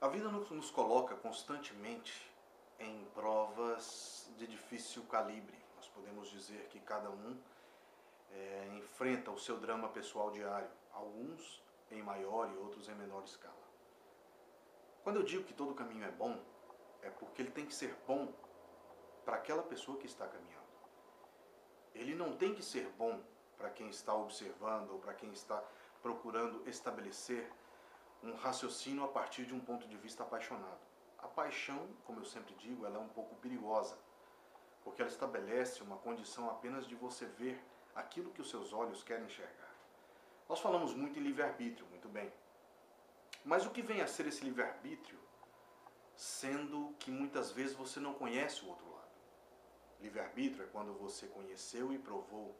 A vida nos coloca constantemente em provas de difícil calibre. Nós podemos dizer que cada um é, enfrenta o seu drama pessoal diário, alguns em maior e outros em menor escala. Quando eu digo que todo caminho é bom, é porque ele tem que ser bom para aquela pessoa que está caminhando. Ele não tem que ser bom para quem está observando ou para quem está procurando estabelecer um raciocínio a partir de um ponto de vista apaixonado. A paixão, como eu sempre digo, ela é um pouco perigosa, porque ela estabelece uma condição apenas de você ver aquilo que os seus olhos querem enxergar. Nós falamos muito em livre-arbítrio, muito bem. Mas o que vem a ser esse livre-arbítrio, sendo que muitas vezes você não conhece o outro lado? Livre-arbítrio é quando você conheceu e provou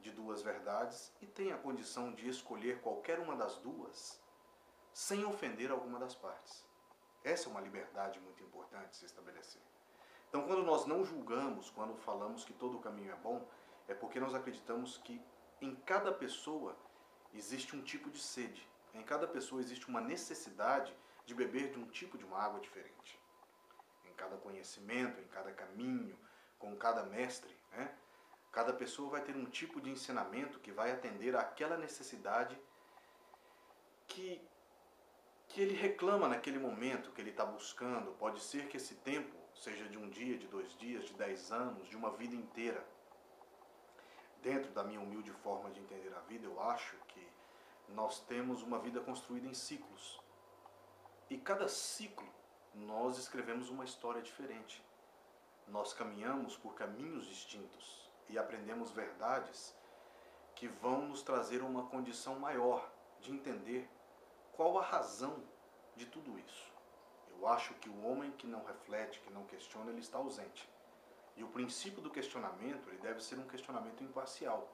de duas verdades e tem a condição de escolher qualquer uma das duas sem ofender alguma das partes. Essa é uma liberdade muito importante se estabelecer. Então, quando nós não julgamos, quando falamos que todo caminho é bom, é porque nós acreditamos que em cada pessoa existe um tipo de sede, em cada pessoa existe uma necessidade de beber de um tipo de uma água diferente. Em cada conhecimento, em cada caminho, com cada mestre, né? cada pessoa vai ter um tipo de ensinamento que vai atender àquela necessidade que que ele reclama naquele momento que ele está buscando. Pode ser que esse tempo seja de um dia, de dois dias, de dez anos, de uma vida inteira. Dentro da minha humilde forma de entender a vida, eu acho que nós temos uma vida construída em ciclos. E cada ciclo nós escrevemos uma história diferente. Nós caminhamos por caminhos distintos e aprendemos verdades que vão nos trazer uma condição maior de entender qual a razão de tudo isso? Eu acho que o homem que não reflete, que não questiona, ele está ausente. E o princípio do questionamento, ele deve ser um questionamento imparcial.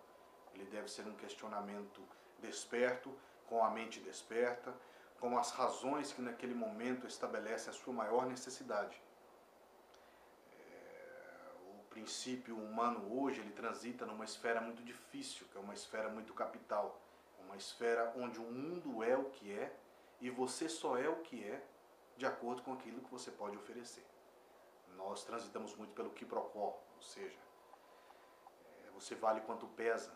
Ele deve ser um questionamento desperto, com a mente desperta, com as razões que naquele momento estabelece a sua maior necessidade. Princípio humano hoje, ele transita numa esfera muito difícil, que é uma esfera muito capital uma esfera onde o mundo é o que é e você só é o que é de acordo com aquilo que você pode oferecer. Nós transitamos muito pelo que procó, ou seja, é, você vale quanto pesa,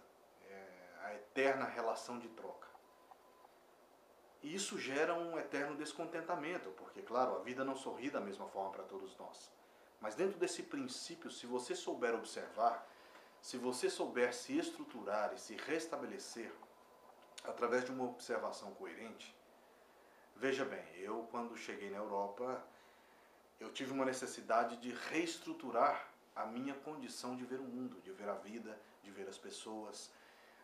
é, a eterna relação de troca. E isso gera um eterno descontentamento, porque, claro, a vida não sorri da mesma forma para todos nós. Mas dentro desse princípio, se você souber observar, se você souber se estruturar e se restabelecer, através de uma observação coerente, veja bem, eu quando cheguei na Europa, eu tive uma necessidade de reestruturar a minha condição de ver o mundo, de ver a vida, de ver as pessoas,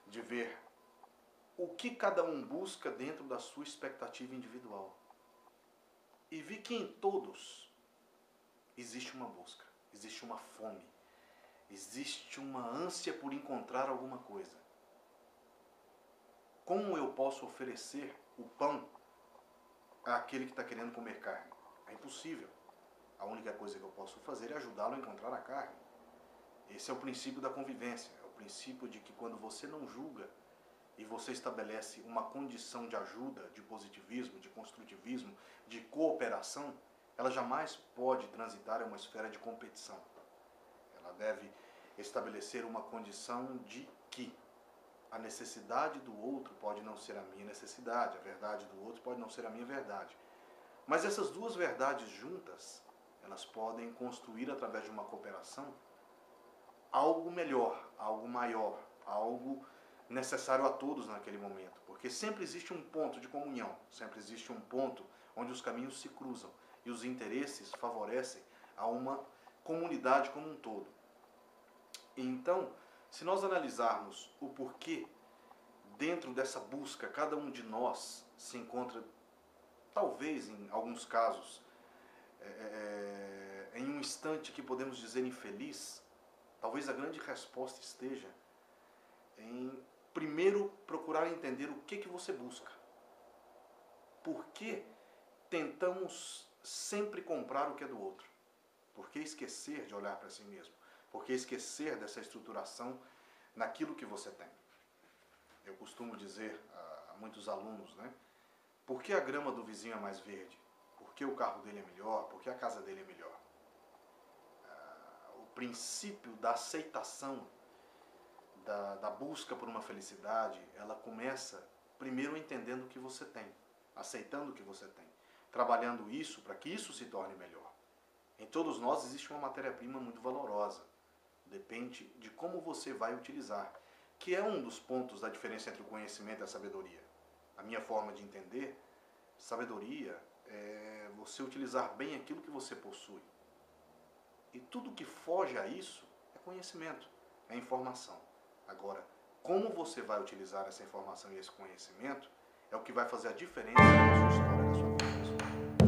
de ver o que cada um busca dentro da sua expectativa individual. E vi que em todos existe uma busca, existe uma fome, existe uma ânsia por encontrar alguma coisa. Como eu posso oferecer o pão àquele que está querendo comer carne? É impossível. A única coisa que eu posso fazer é ajudá-lo a encontrar a carne. Esse é o princípio da convivência. É o princípio de que quando você não julga e você estabelece uma condição de ajuda, de positivismo, de construtivismo, de cooperação, ela jamais pode transitar em uma esfera de competição. Ela deve estabelecer uma condição de que a necessidade do outro pode não ser a minha necessidade, a verdade do outro pode não ser a minha verdade. Mas essas duas verdades juntas, elas podem construir através de uma cooperação algo melhor, algo maior, algo necessário a todos naquele momento, porque sempre existe um ponto de comunhão, sempre existe um ponto onde os caminhos se cruzam e os interesses favorecem a uma comunidade como um todo. Então, se nós analisarmos o porquê dentro dessa busca cada um de nós se encontra, talvez em alguns casos, é, é, em um instante que podemos dizer infeliz, talvez a grande resposta esteja em primeiro procurar entender o que que você busca. Por que tentamos sempre comprar o que é do outro? Por que esquecer de olhar para si mesmo? Por que esquecer dessa estruturação naquilo que você tem? Eu costumo dizer a muitos alunos, né? Por que a grama do vizinho é mais verde? porque o carro dele é melhor, porque a casa dele é melhor. Ah, o princípio da aceitação, da, da busca por uma felicidade, ela começa primeiro entendendo o que você tem, aceitando o que você tem, trabalhando isso para que isso se torne melhor. Em todos nós existe uma matéria-prima muito valorosa. Depende de como você vai utilizar, que é um dos pontos da diferença entre o conhecimento e a sabedoria. A minha forma de entender, sabedoria é você utilizar bem aquilo que você possui. E tudo que foge a isso é conhecimento, é informação. Agora, como você vai utilizar essa informação e esse conhecimento é o que vai fazer a diferença na sua história, e na sua vida.